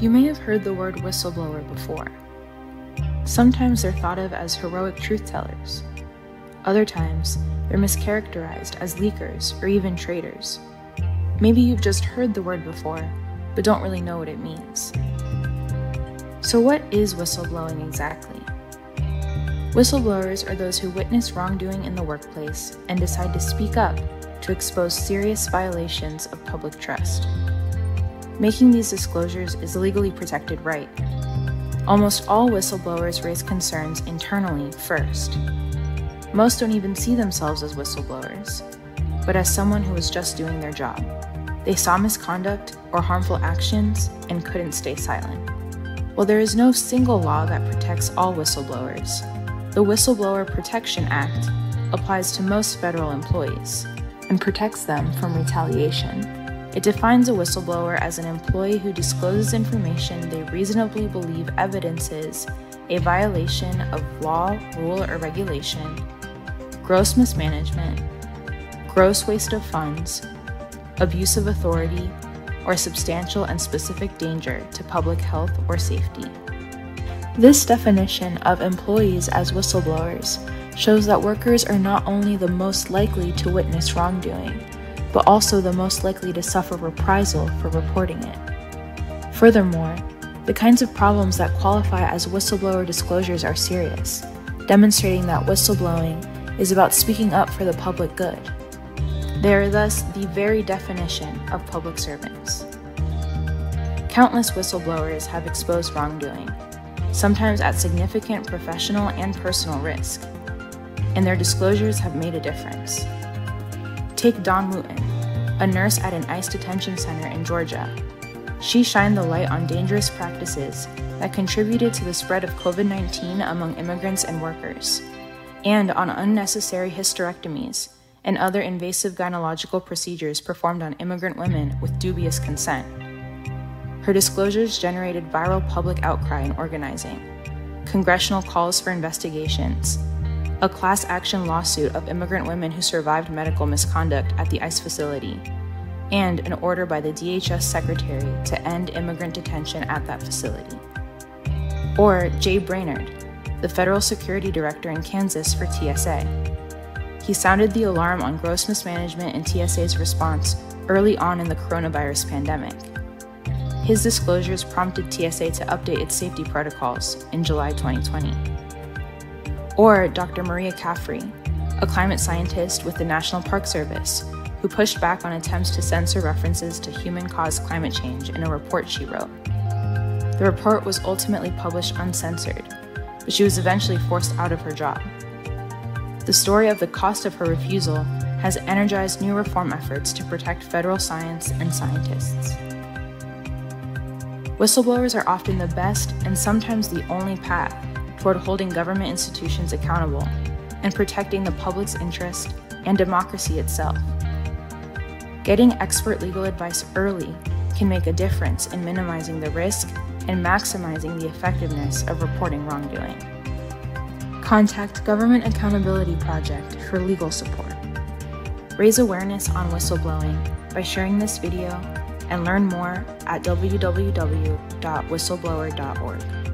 You may have heard the word whistleblower before. Sometimes they're thought of as heroic truth tellers. Other times, they're mischaracterized as leakers or even traitors. Maybe you've just heard the word before, but don't really know what it means. So, what is whistleblowing exactly? Whistleblowers are those who witness wrongdoing in the workplace and decide to speak up to expose serious violations of public trust. Making these disclosures is a legally protected right. Almost all whistleblowers raise concerns internally first. Most don't even see themselves as whistleblowers, but as someone who was just doing their job. They saw misconduct or harmful actions and couldn't stay silent. While there is no single law that protects all whistleblowers, the Whistleblower Protection Act applies to most federal employees and protects them from retaliation. It defines a whistleblower as an employee who discloses information they reasonably believe evidences a violation of law, rule, or regulation, gross mismanagement, gross waste of funds, abuse of authority, or substantial and specific danger to public health or safety. This definition of employees as whistleblowers shows that workers are not only the most likely to witness wrongdoing, but also the most likely to suffer reprisal for reporting it. Furthermore, the kinds of problems that qualify as whistleblower disclosures are serious, demonstrating that whistleblowing is about speaking up for the public good. They are thus the very definition of public servants. Countless whistleblowers have exposed wrongdoing, sometimes at significant professional and personal risk, and their disclosures have made a difference. Take Dawn Wooten, a nurse at an ICE detention center in Georgia. She shined the light on dangerous practices that contributed to the spread of COVID 19 among immigrants and workers, and on unnecessary hysterectomies and other invasive gynecological procedures performed on immigrant women with dubious consent. Her disclosures generated viral public outcry and organizing, congressional calls for investigations, a class action lawsuit of immigrant women who survived medical misconduct at the ICE facility, and an order by the DHS secretary to end immigrant detention at that facility. Or Jay Brainard, the federal security director in Kansas for TSA. He sounded the alarm on gross mismanagement in TSA's response early on in the coronavirus pandemic. His disclosures prompted TSA to update its safety protocols in July 2020 or Dr. Maria Caffrey, a climate scientist with the National Park Service, who pushed back on attempts to censor references to human caused climate change in a report she wrote. The report was ultimately published uncensored, but she was eventually forced out of her job. The story of the cost of her refusal has energized new reform efforts to protect federal science and scientists. Whistleblowers are often the best and sometimes the only path toward holding government institutions accountable and protecting the public's interest and democracy itself. Getting expert legal advice early can make a difference in minimizing the risk and maximizing the effectiveness of reporting wrongdoing. Contact Government Accountability Project for legal support. Raise awareness on whistleblowing by sharing this video and learn more at www.whistleblower.org.